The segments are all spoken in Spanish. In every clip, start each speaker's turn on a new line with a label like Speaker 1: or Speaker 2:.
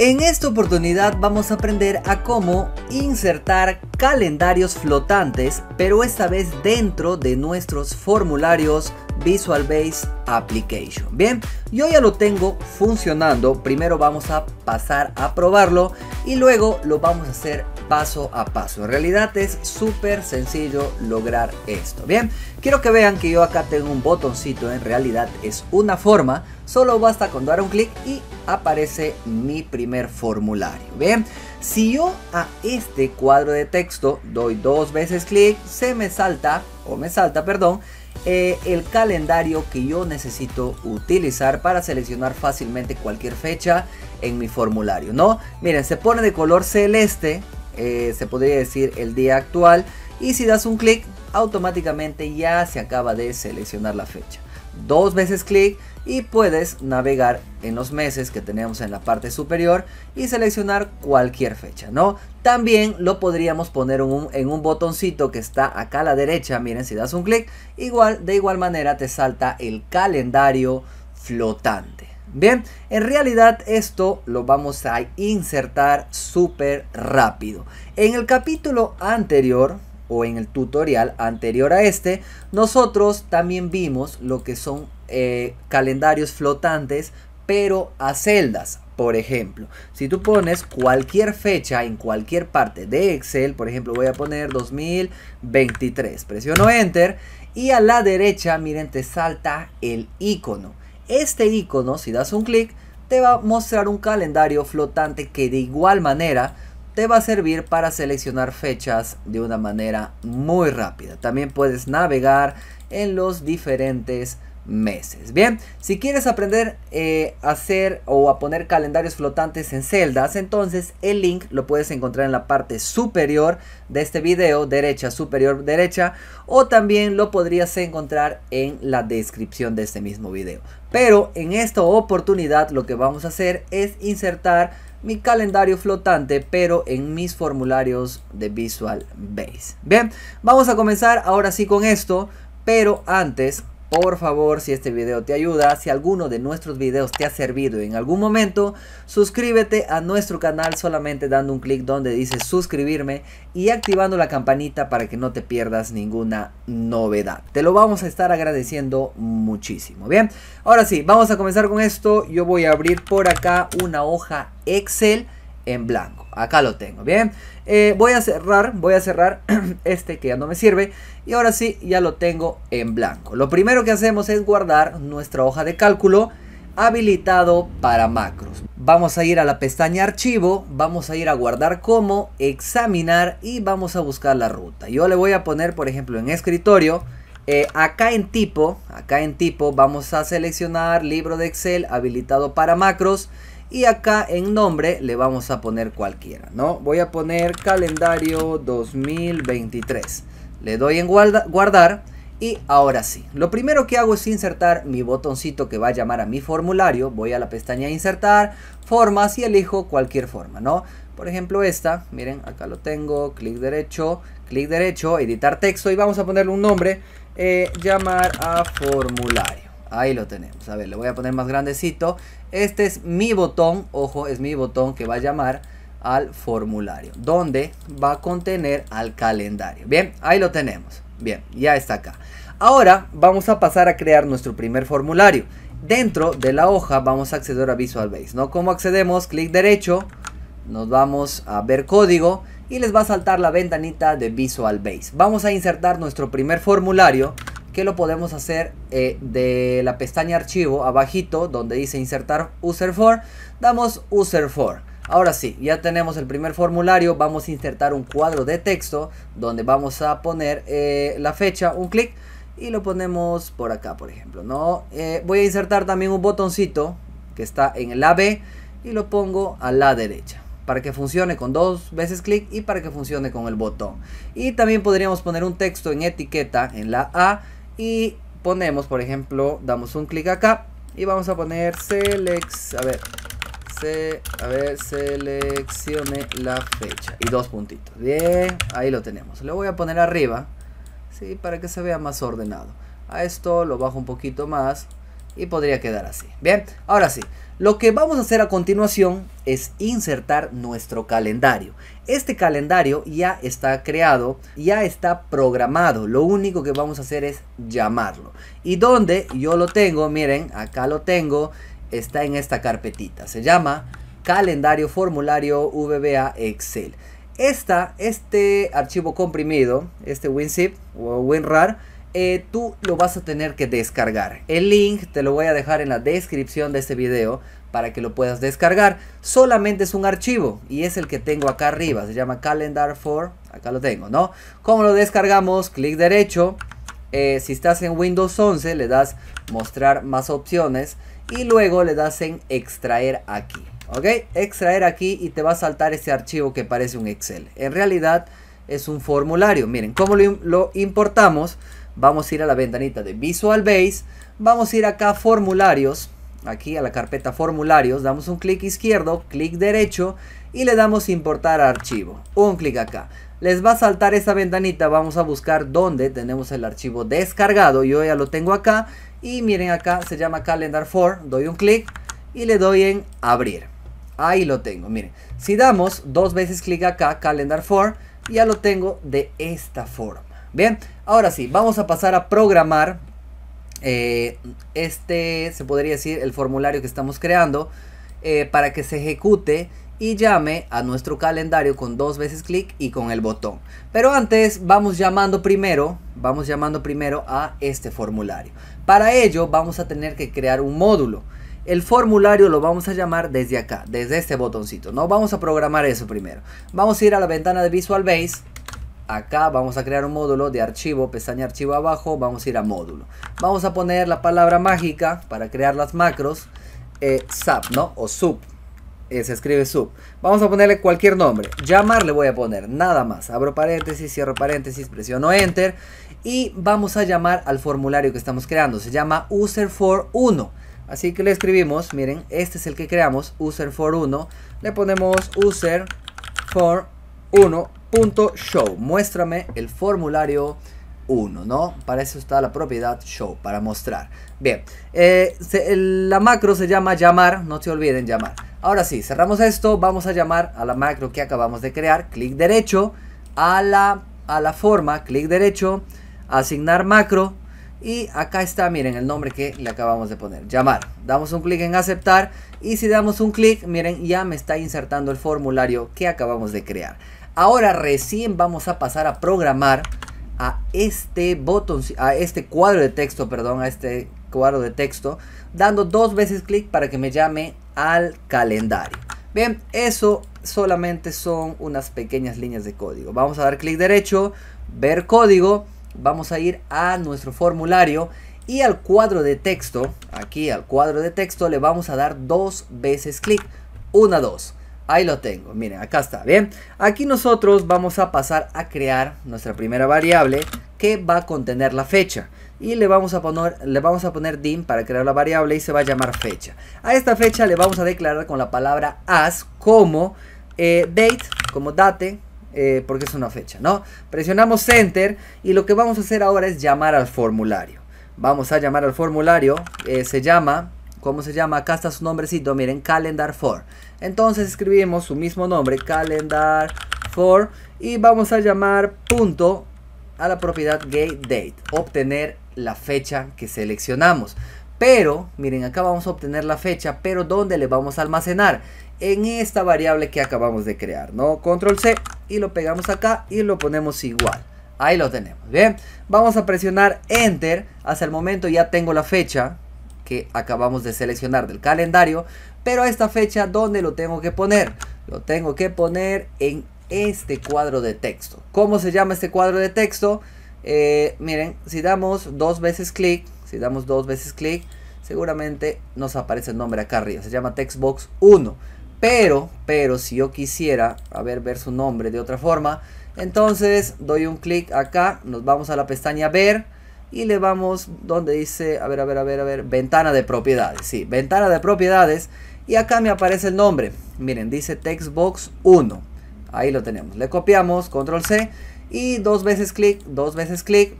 Speaker 1: En esta oportunidad vamos a aprender a cómo insertar calendarios flotantes, pero esta vez dentro de nuestros formularios Visual Basic Application. Bien, yo ya lo tengo funcionando. Primero vamos a pasar a probarlo y luego lo vamos a hacer paso a paso. En realidad es súper sencillo lograr esto. Bien, quiero que vean que yo acá tengo un botoncito. En realidad es una forma. Solo basta con dar un clic y aparece mi primer formulario. Bien, si yo a este cuadro de texto doy dos veces clic, se me salta, o me salta, perdón, eh, el calendario que yo necesito utilizar para seleccionar fácilmente cualquier fecha en mi formulario, ¿no? Miren, se pone de color celeste, eh, se podría decir el día actual, y si das un clic, automáticamente ya se acaba de seleccionar la fecha. Dos veces clic y puedes navegar en los meses que tenemos en la parte superior y seleccionar cualquier fecha, ¿no? También lo podríamos poner en un, botoncito que está acá a la derecha, miren si das un clic, igual, de igual manera te salta el calendario flotante. Bien, en realidad esto lo vamos a insertar súper rápido. En el capítulo anterior, o en el tutorial anterior a este, nosotros también vimos lo que son eh, calendarios flotantes, pero a celdas. Por ejemplo, si tú pones cualquier fecha en cualquier parte de Excel, por ejemplo, voy a poner 2023, presiono Enter y a la derecha, miren, te salta el icono. Este icono, si das un clic, te va a mostrar un calendario flotante que de igual manera te va a servir para seleccionar fechas de una manera muy rápida. También puedes navegar en los diferentes meses. Bien, si quieres aprender eh, a hacer o a poner calendarios flotantes en celdas, entonces el link lo puedes encontrar en la parte superior de este video, derecha, superior, derecha, o también lo podrías encontrar en la descripción de este mismo video. Pero en esta oportunidad lo que vamos a hacer es insertar mi calendario flotante, pero en mis formularios de Visual Base. Bien, vamos a comenzar ahora sí con esto, pero antes por favor, si este video te ayuda, si alguno de nuestros videos te ha servido en algún momento, suscríbete a nuestro canal solamente dando un clic donde dice suscribirme y activando la campanita para que no te pierdas ninguna novedad. Te lo vamos a estar agradeciendo muchísimo. Bien, ahora sí, vamos a comenzar con esto. Yo voy a abrir por acá una hoja Excel en blanco. Acá lo tengo, bien. Eh, voy a cerrar, voy a cerrar este que ya no me sirve. Y ahora sí, ya lo tengo en blanco. Lo primero que hacemos es guardar nuestra hoja de cálculo habilitado para macros. Vamos a ir a la pestaña archivo, vamos a ir a guardar como, examinar y vamos a buscar la ruta. Yo le voy a poner, por ejemplo, en escritorio. Eh, acá en tipo, acá en tipo vamos a seleccionar libro de Excel habilitado para macros y acá en nombre le vamos a poner cualquiera, ¿no? Voy a poner calendario 2023. Le doy en guardar y ahora sí. Lo primero que hago es insertar mi botoncito que va a llamar a mi formulario. Voy a la pestaña insertar, formas y elijo cualquier forma, ¿no? Por ejemplo esta, miren, acá lo tengo, clic derecho, clic derecho, editar texto y vamos a ponerle un nombre, eh, llamar a formulario. Ahí lo tenemos. A ver, le voy a poner más grandecito. Este es mi botón, ojo, es mi botón que va a llamar al formulario, donde va a contener al calendario. Bien, ahí lo tenemos. Bien, ya está acá. Ahora vamos a pasar a crear nuestro primer formulario. Dentro de la hoja vamos a acceder a Visual Base, ¿no? ¿Cómo accedemos? Clic derecho, nos vamos a ver código y les va a saltar la ventanita de Visual Base. Vamos a insertar nuestro primer formulario que lo podemos hacer eh, de la pestaña archivo abajito donde dice insertar user for damos user for. Ahora sí ya tenemos el primer formulario vamos a insertar un cuadro de texto donde vamos a poner eh, la fecha un clic y lo ponemos por acá por ejemplo no eh, voy a insertar también un botoncito que está en el AB y lo pongo a la derecha para que funcione con dos veces clic y para que funcione con el botón. Y también podríamos poner un texto en etiqueta en la A y ponemos, por ejemplo, damos un clic acá y vamos a poner select, a ver, se, a ver, seleccione la fecha y dos puntitos. Bien, ahí lo tenemos. Lo voy a poner arriba, sí, para que se vea más ordenado. A esto lo bajo un poquito más y podría quedar así. Bien, ahora sí, lo que vamos a hacer a continuación es insertar nuestro calendario. Este calendario ya está creado, ya está programado. Lo único que vamos a hacer es llamarlo. ¿Y donde Yo lo tengo, miren, acá lo tengo, está en esta carpetita. Se llama calendario formulario VBA Excel. Esta, este archivo comprimido, este WinZip o WinRAR, eh, tú lo vas a tener que descargar. El link te lo voy a dejar en la descripción de este video para que lo puedas descargar. Solamente es un archivo y es el que tengo acá arriba. Se llama Calendar for. Acá lo tengo, ¿no? ¿Cómo lo descargamos? Clic derecho. Eh, si estás en Windows 11 le das mostrar más opciones y luego le das en extraer aquí. ¿Ok? Extraer aquí y te va a saltar ese archivo que parece un Excel. En realidad es un formulario. Miren, ¿cómo lo, lo importamos? Vamos a ir a la ventanita de Visual Base. Vamos a ir acá a formularios. Aquí a la carpeta formularios. Damos un clic izquierdo, clic derecho y le damos importar archivo. Un clic acá. Les va a saltar esa ventanita. Vamos a buscar dónde tenemos el archivo descargado. Yo ya lo tengo acá. Y miren acá se llama Calendar 4. Doy un clic y le doy en abrir. Ahí lo tengo. Miren. Si damos dos veces clic acá, Calendar 4, ya lo tengo de esta forma. Bien, ahora sí, vamos a pasar a programar eh, este, se podría decir, el formulario que estamos creando eh, para que se ejecute y llame a nuestro calendario con dos veces clic y con el botón. Pero antes vamos llamando primero, vamos llamando primero a este formulario. Para ello vamos a tener que crear un módulo. El formulario lo vamos a llamar desde acá, desde este botoncito. No vamos a programar eso primero. Vamos a ir a la ventana de Visual Base acá vamos a crear un módulo de archivo, pestaña archivo abajo, vamos a ir a módulo. Vamos a poner la palabra mágica para crear las macros, eh, sub, ¿no? O sub, eh, se escribe sub. Vamos a ponerle cualquier nombre, llamar le voy a poner, nada más. Abro paréntesis, cierro paréntesis, presiono enter y vamos a llamar al formulario que estamos creando. Se llama user for 1. Así que le escribimos, miren, este es el que creamos, user for 1. Le ponemos user for 1 punto show. Muéstrame el formulario 1, ¿no? Para eso está la propiedad show, para mostrar. Bien, eh, la macro se llama llamar, no se olviden llamar. Ahora sí, cerramos esto, vamos a llamar a la macro que acabamos de crear, clic derecho, a la, a la forma, clic derecho, asignar macro, y acá está, miren, el nombre que le acabamos de poner, llamar. Damos un clic en aceptar, y si damos un clic, miren, ya me está insertando el formulario que acabamos de crear. Ahora recién vamos a pasar a programar a este botón, a este cuadro de texto, perdón, a este cuadro de texto, dando dos veces clic para que me llame al calendario. Bien, eso solamente son unas pequeñas líneas de código. Vamos a dar clic derecho, ver código, vamos a ir a nuestro formulario y al cuadro de texto, aquí al cuadro de texto le vamos a dar dos veces clic, una, dos. Ahí lo tengo, miren, acá está, ¿bien? Aquí nosotros vamos a pasar a crear nuestra primera variable que va a contener la fecha. Y le vamos a poner, le vamos a poner dim para crear la variable y se va a llamar fecha. A esta fecha le vamos a declarar con la palabra as como eh, date, como date, eh, porque es una fecha, ¿no? Presionamos enter y lo que vamos a hacer ahora es llamar al formulario. Vamos a llamar al formulario, eh, se llama ¿Cómo se llama? Acá está su nombrecito, miren, calendar for. Entonces escribimos su mismo nombre, calendar for, y vamos a llamar punto a la propiedad getDate, obtener la fecha que seleccionamos. Pero, miren, acá vamos a obtener la fecha, pero ¿dónde le vamos a almacenar? En esta variable que acabamos de crear, ¿no? Control C y lo pegamos acá y lo ponemos igual. Ahí lo tenemos, ¿bien? Vamos a presionar Enter. Hasta el momento ya tengo la fecha, que acabamos de seleccionar del calendario. Pero a esta fecha, ¿dónde lo tengo que poner? Lo tengo que poner en este cuadro de texto. ¿Cómo se llama este cuadro de texto? Eh, miren, si damos dos veces clic, si damos dos veces clic, seguramente nos aparece el nombre acá arriba. Se llama Textbox 1. Pero, pero si yo quisiera, ver, ver su nombre de otra forma, entonces doy un clic acá, nos vamos a la pestaña ver y le vamos donde dice, a ver, a ver, a ver, a ver, ventana de propiedades, sí, ventana de propiedades y acá me aparece el nombre, miren, dice textbox 1, ahí lo tenemos, le copiamos, control C y dos veces clic, dos veces clic.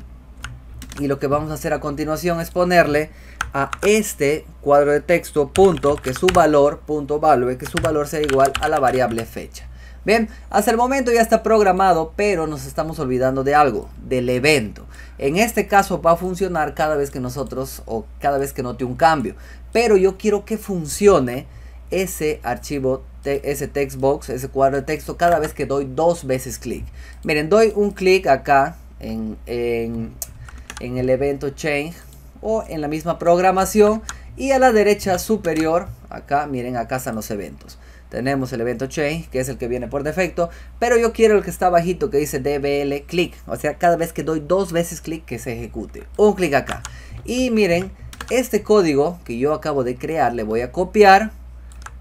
Speaker 1: Y lo que vamos a hacer a continuación es ponerle a este cuadro de texto punto que su valor punto value que su valor sea igual a la variable fecha. Bien, hasta el momento ya está programado, pero nos estamos olvidando de algo, del evento. En este caso va a funcionar cada vez que nosotros o cada vez que note un cambio. Pero yo quiero que funcione ese archivo, ese text box, ese cuadro de texto cada vez que doy dos veces clic. Miren, doy un clic acá en, en, en el evento change o en la misma programación y a la derecha superior, acá, miren, acá están los eventos tenemos el evento change, que es el que viene por defecto, pero yo quiero el que está bajito que dice dbl click, o sea, cada vez que doy dos veces clic que se ejecute. Un clic acá. Y miren, este código que yo acabo de crear le voy a copiar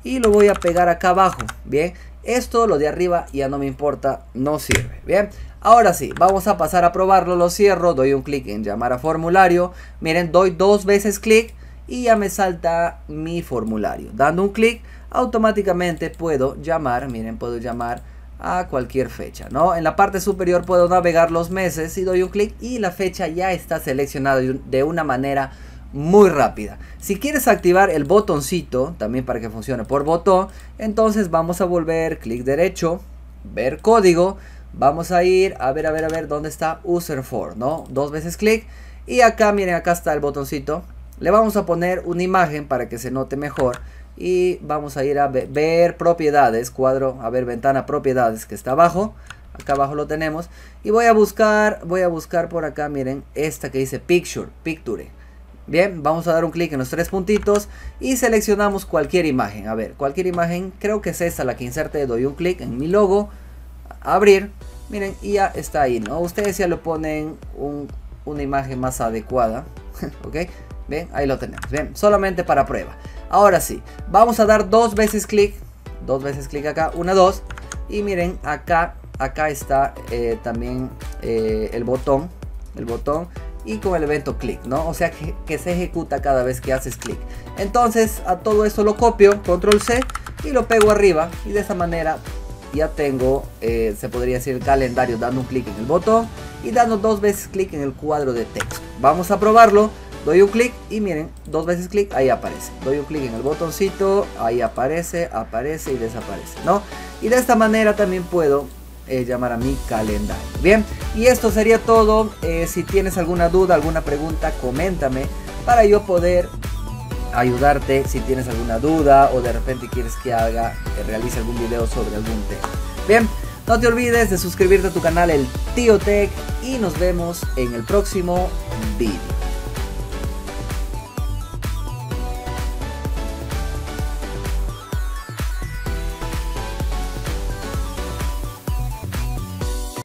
Speaker 1: y lo voy a pegar acá abajo, ¿bien? Esto, lo de arriba, ya no me importa, no sirve, ¿bien? Ahora sí, vamos a pasar a probarlo, lo cierro, doy un clic en llamar a formulario, miren, doy dos veces clic y ya me salta mi formulario. Dando un clic, automáticamente puedo llamar, miren, puedo llamar a cualquier fecha, ¿no? En la parte superior puedo navegar los meses y doy un clic y la fecha ya está seleccionada de una manera muy rápida. Si quieres activar el botoncito, también para que funcione por botón, entonces vamos a volver clic derecho, ver código, vamos a ir a ver, a ver, a ver dónde está user for, ¿no? Dos veces clic y acá, miren, acá está el botoncito. Le vamos a poner una imagen para que se note mejor y vamos a ir a ver, propiedades, cuadro, a ver ventana propiedades que está abajo, acá abajo lo tenemos y voy a buscar, voy a buscar por acá, miren, esta que dice picture, picture. Bien, vamos a dar un clic en los tres puntitos y seleccionamos cualquier imagen. A ver, cualquier imagen, creo que es esta la que inserte, doy un clic en mi logo, abrir, miren, y ya está ahí, ¿no? Ustedes ya lo ponen una imagen más adecuada, ¿ok? Bien, ahí lo tenemos, bien, solamente para prueba. Ahora sí, vamos a dar dos veces clic. Dos veces clic acá, una, dos. Y miren, acá, acá está eh, también eh, el botón. El botón y con el evento clic, ¿no? O sea que, se ejecuta cada vez que haces clic. Entonces a todo esto lo copio, control C y lo pego arriba y de esa manera ya tengo, eh, se podría decir el calendario dando un clic en el botón y dando dos veces clic en el cuadro de texto. Vamos a probarlo. Doy un clic y miren, dos veces clic, ahí aparece. Doy un clic en el botoncito, ahí aparece, aparece y desaparece, ¿no? Y de esta manera también puedo eh, llamar a mi calendario. Bien, y esto sería todo. Eh, si tienes alguna duda, alguna pregunta, coméntame para yo poder ayudarte si tienes alguna duda o de repente quieres que haga, que realice algún video sobre algún tema. Bien, no te olvides de suscribirte a tu canal El Tío Tech y nos vemos en el próximo video.